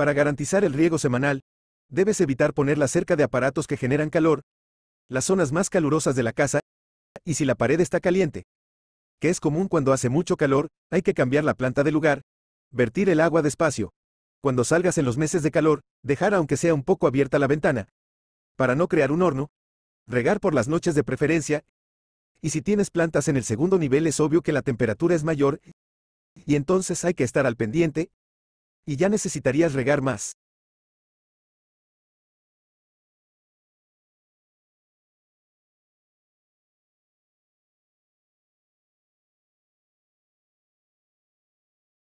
Para garantizar el riego semanal, debes evitar ponerla cerca de aparatos que generan calor, las zonas más calurosas de la casa, y si la pared está caliente, que es común cuando hace mucho calor, hay que cambiar la planta de lugar, vertir el agua despacio. Cuando salgas en los meses de calor, dejar aunque sea un poco abierta la ventana, para no crear un horno, regar por las noches de preferencia, y si tienes plantas en el segundo nivel es obvio que la temperatura es mayor, y entonces hay que estar al pendiente, y ya necesitarías regar más.